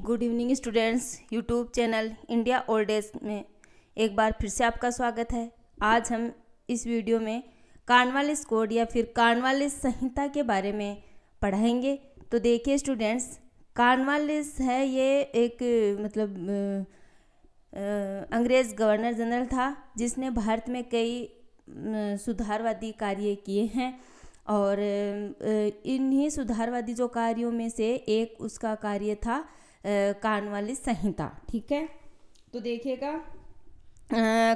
Good evening students, YouTube channel India old age में एक बार फिर से आपका स्वागत है। आज हम इस वीडियो में कार्नवालिस कोड या फिर कार्नवालिस संहिता के बारे में पढ़ाएँगे। तो देखिए स्टूडेंट्स, कार्नवालिस है, ये एक मतलब अंग्रेज़ गवर्नर जनरल था, जिसने भारत में कई सुधारवादी कार्य किए हैं और इन्हीं सुधारवादी जो कार्यों में से एक उसका कार्य था कानवालिस संहिता ठीक है? तो देखिएगा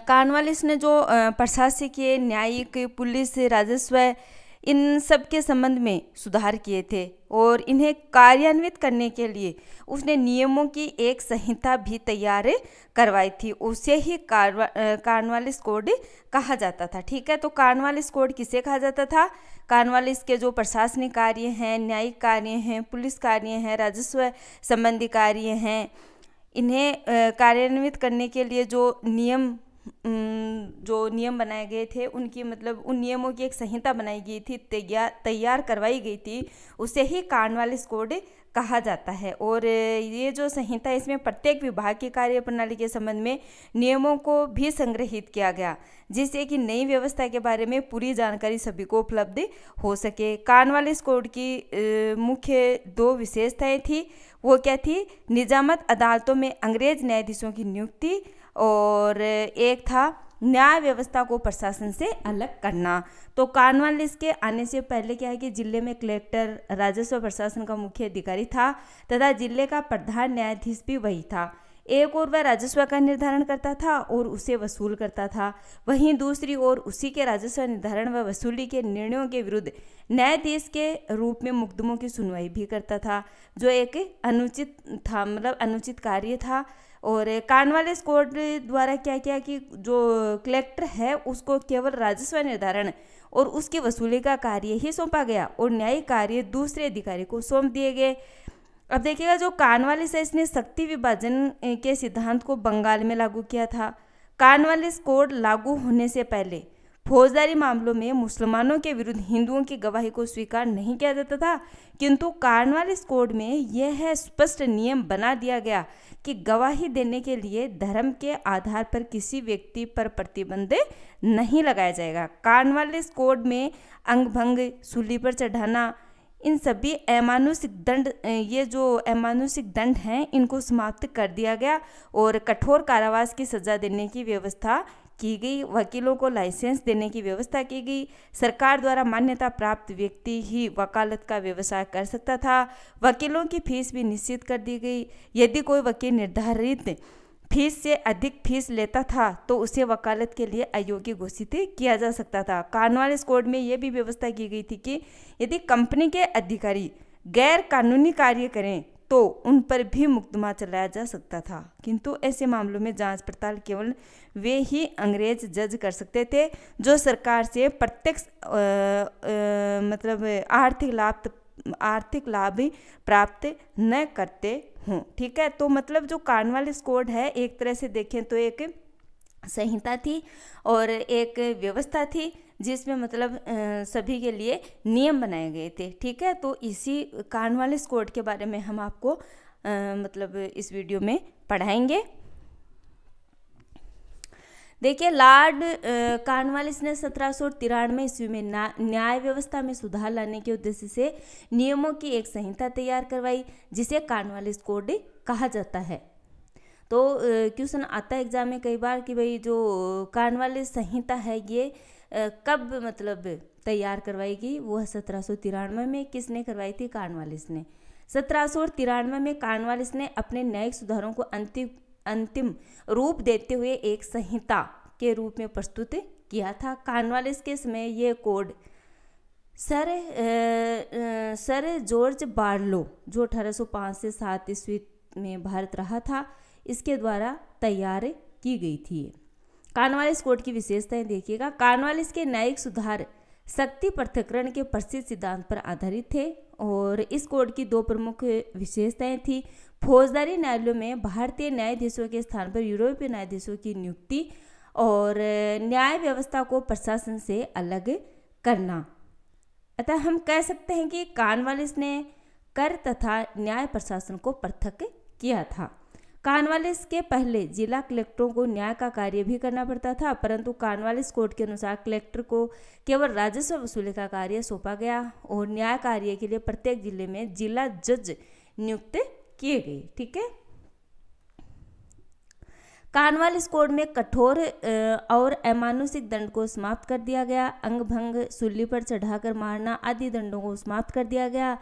कानवालिस ने जो प्रशासकीय न्यायिक पुलिस राजस्व इन सब के संबंध में सुधार किए थे और इन्हें कार्यान्वित करने के लिए उसने नियमों की एक संहिता भी तैयार करवाई थी। उसे ही कार्नवालिस कोड कहा जाता था। ठीक है तो कार्नवालिस कोड किसे कहा जाता था? कार्नवालिस के जो प्रशासनिक कार्य हैं, न्यायिक कार्य हैं, पुलिस कार्य हैं, राजस्व संबंधी कार्य हैं, इन्हें कार्यान्वित करने के लिए जो नियम जो नियम बनाए गए थे, उनकी मतलब उन नियमों की एक संहिता बनाई गई थी तैयार तैयार करवाई गई थी, उसे ही कार्नवालिस कोड कहा जाता है। और ये जो संहिता है, इसमें प्रत्येक विभाग की कार्य प्रणाली के संबंध में नियमों को भी संग्रहित किया गया, जिससे कि नई व्यवस्था के बारे में पूरी जानकारी सभी को उपलब्ध हो सके। कार्नवालिस कोड की मुख्य दो विशेषताएँ थी। वो क्या थी? निजामत अदालतों में अंग्रेज़ न्यायाधीशों की नियुक्ति और एक था न्याय व्यवस्था को प्रशासन से अलग करना। तो कार्नवाल इसके आने से पहले क्या है कि ज़िले में कलेक्टर राजस्व प्रशासन का मुख्य अधिकारी था तथा ज़िले का प्रधान न्यायाधीश भी वही था। एक और वह राजस्व का निर्धारण करता था और उसे वसूल करता था। वहीं दूसरी ओर उसी के राजस्व निर्धारण व वसूली के निर्णयों के विरुद्ध न्यायाधीश के रूप में मुकदमों की सुनवाई भी करता था, जो एक अनुचित था मतलब अनुचित कार्य था। और कार्नवालिस कोर्ट द्वारा क्या किया कि जो कलेक्टर है, उसको केवल राजस्व निर्धारण और उसकी वसूली का कार्य ही सौंपा गया और न्यायिक कार्य दूसरे अधिकारी को सौंप दिए गए। अब देखिएगा, जो कानवालिस है इसने शक्ति विभाजन के सिद्धांत को बंगाल में लागू किया था। कानवालिस कोड लागू होने से पहले फौजदारी मामलों में मुसलमानों के विरुद्ध हिंदुओं की गवाही को स्वीकार नहीं किया जाता था, किंतु कार्नवालिस कोड में यह स्पष्ट नियम बना दिया गया कि गवाही देने के लिए धर्म के आधार पर किसी व्यक्ति पर प्रतिबंध नहीं लगाया जाएगा। कार्नवालिस कोड में अंग भंग, सूली पर चढ़ाना, इन सभी अमानुषिक दंड, ये जो अमानुषिक दंड हैं, इनको समाप्त कर दिया गया और कठोर कारावास की सजा देने की व्यवस्था की गई, वकीलों को लाइसेंस देने की व्यवस्था की गई। सरकार द्वारा मान्यता प्राप्त व्यक्ति ही वकालत का व्यवसाय कर सकता था। वकीलों की फ़ीस भी निश्चित कर दी गई। यदि कोई वकील निर्धारित फ़ीस से अधिक फ़ीस लेता था तो उसे वकालत के लिए अयोग्य घोषित किया जा सकता था। कार्नवालिस कोड में यह भी व्यवस्था की गई थी कि यदि कंपनी के अधिकारी गैर कानूनी कार्य करें तो उन पर भी मुकदमा चलाया जा सकता था। किंतु ऐसे मामलों में जाँच पड़ताल केवल वे ही अंग्रेज़ जज कर सकते थे, जो सरकार से प्रत्यक्ष मतलब आर्थिक लाभ आर्थिक लाभ प्राप्त न करते हों। ठीक है? तो मतलब जो कार्नवाल कोड है, एक तरह से देखें तो एक संहिता थी और एक व्यवस्था थी जिसमें मतलब सभी के लिए नियम बनाए गए थे। ठीक है? तो इसी कार्नवालिस कोड के बारे में हम आपको मतलब इस वीडियो में पढ़ाएँगे। देखिए, लॉर्ड कार्नवालिस ने सत्रह सौ तिरानवे ईस्वी में न्याय व्यवस्था में सुधार लाने के उद्देश्य से नियमों की एक संहिता तैयार करवाई, जिसे कार्नवालिस कोड कहा जाता है। तो क्वेश्चन आता है एग्ज़ाम में कई बार कि भाई जो कार्नवालिस संहिता है ये कब मतलब तैयार करवाई गई वो है सत्रह सौ तिरानवे में। किसने करवाई थी? कार्नवालिस ने। सत्रह सौ तिरानवे में कार्नवालिस ने अपने न्यायिक सुधारों को अंतिम अंतिम रूप देते हुए एक संहिता के रूप में प्रस्तुत किया था। कार्नवालिस के समय ये code, sir sir George Barlow, जो 1805 से सात ईस्वी में भारत रहा था इसके द्वारा तैयार की गई थी। कार्नवालिस कोड की विशेषताएँ देखिएगा। कार्नवालिस के न्यायिक सुधार शक्ति पृथकरण के प्रसिद्ध सिद्धांत पर आधारित थे और इस कोड की दो प्रमुख विशेषताएँ थी। फौजदारी न्यायालयों में भारतीय न्यायाधीशों के स्थान पर यूरोपीय न्यायाधीशों की नियुक्ति और न्याय व्यवस्था को प्रशासन से अलग करना। अतः हम कह सकते हैं कि कानवालिस ने कर तथा न्याय प्रशासन को पृथक किया था। कानवालिस के पहले जिला कलेक्टरों को न्याय का कार्य भी करना पड़ता था, परंतु कानवालिस कोर्ट के अनुसार कलेक्टर को केवल राजस्व वसूली का कार्य सौंपा गया और न्याय कार्य के लिए प्रत्येक ज़िले में जिला जज नियुक्त किए गए, ठीक है? कानवालिस कोड में कठोर और अमानुषिक दंड को समाप्त कर दिया गया अंग भंग सुल्ली पर चढ़ाकर मारना आदि दंडों को समाप्त कर दिया गया।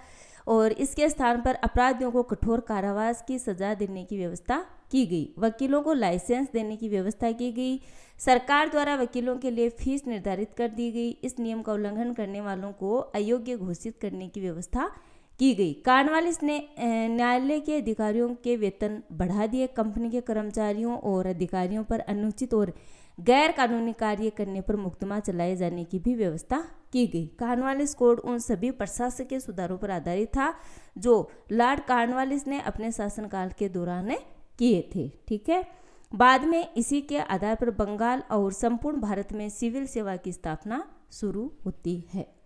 और इसके स्थान पर अपराधियों को कठोर कारावास की सजा देने की व्यवस्था की गई। वकीलों को लाइसेंस देने की व्यवस्था की गई। सरकार द्वारा वकीलों के लिए फ़ीस निर्धारित कर दी गई। इस नियम का उल्लंघन करने वालों को अयोग्य घोषित करने की व्यवस्था की गई। कार्नवालिस ने न्यायालय के अधिकारियों के वेतन बढ़ा दिए, कंपनी के कर्मचारियों और अधिकारियों पर अनुचित और गैर कानूनी कार्य करने पर मुकदमा चलाए जाने की भी व्यवस्था की गई। कार्नवालिस कोड उन सभी प्रशासकीय सुधारों पर आधारित था, जो लॉर्ड कार्नवालिस ने अपने शासनकाल के दौरान किए थे। ठीक है? बाद में इसी के आधार पर बंगाल और संपूर्ण भारत में सिविल सेवा की स्थापना शुरू होती है।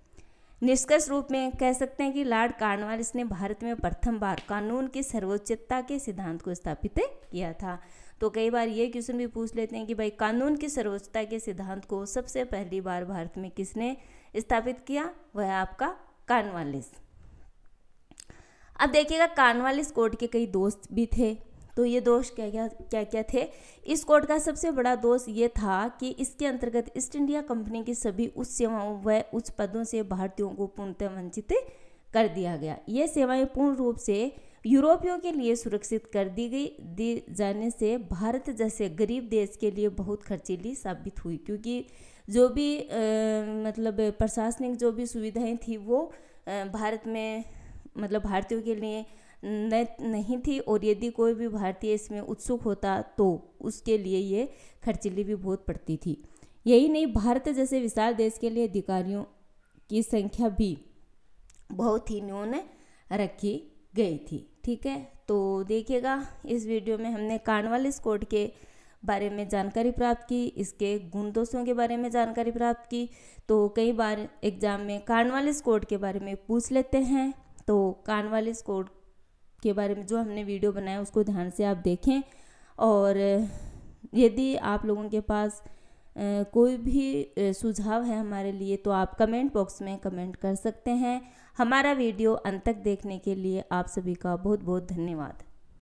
निष्कर्ष रूप में कह सकते हैं कि लॉर्ड कार्नवालिस ने भारत में प्रथम बार कानून की सर्वोच्चता के सिद्धांत को स्थापित किया था। तो कई बार ये क्वेश्चन भी पूछ लेते हैं कि भाई, कानून की सर्वोच्चता के सिद्धांत को सबसे पहली बार भारत में किसने स्थापित किया? वह आपका कार्नवालिस। अब देखिएगा, कार्नवालिस कोर्ट के कई दोस्त भी थे। तो ये दोष क्या क्या क्या क्या थे? इस कोड का सबसे बड़ा दोष ये था कि इसके अंतर्गत ईस्ट इंडिया कंपनी की सभी उच्च सेवाओं व उच्च पदों से भारतीयों को पूर्णतः वंचित कर दिया गया। ये सेवाएँ पूर्ण रूप से यूरोपियों के लिए सुरक्षित कर दी गई दी जाने से भारत जैसे गरीब देश के लिए बहुत खर्चीली साबित हुई क्योंकि जो भी आ, मतलब प्रशासनिक जो भी सुविधाएँ थी वो आ, भारत में मतलब भारतीयों के लिए नहीं थी और यदि कोई भी भारतीय इसमें उत्सुक होता तो उसके लिए ये खर्चीली भी बहुत पड़ती थी। यही नहीं, भारत जैसे विशाल देश के लिए अधिकारियों की संख्या भी बहुत ही न्यून रखी गई थी। ठीक है? तो देखिएगा, इस वीडियो में हमने कार्नवालिस कोड के बारे में जानकारी प्राप्त की, इसके गुण दोषों के बारे में जानकारी प्राप्त की। तो कई बार एग्ज़ाम में कार्नवालिस कोड के बारे में पूछ लेते हैं। तो कार्नवालिस कोड के बारे में जो हमने वीडियो बनाया उसको ध्यान से आप देखें। और यदि आप लोगों के पास कोई भी सुझाव है हमारे लिए तो आप कमेंट बॉक्स में कमेंट कर सकते हैं। हमारा वीडियो अंत तक देखने के लिए आप सभी का बहुत बहुत धन्यवाद।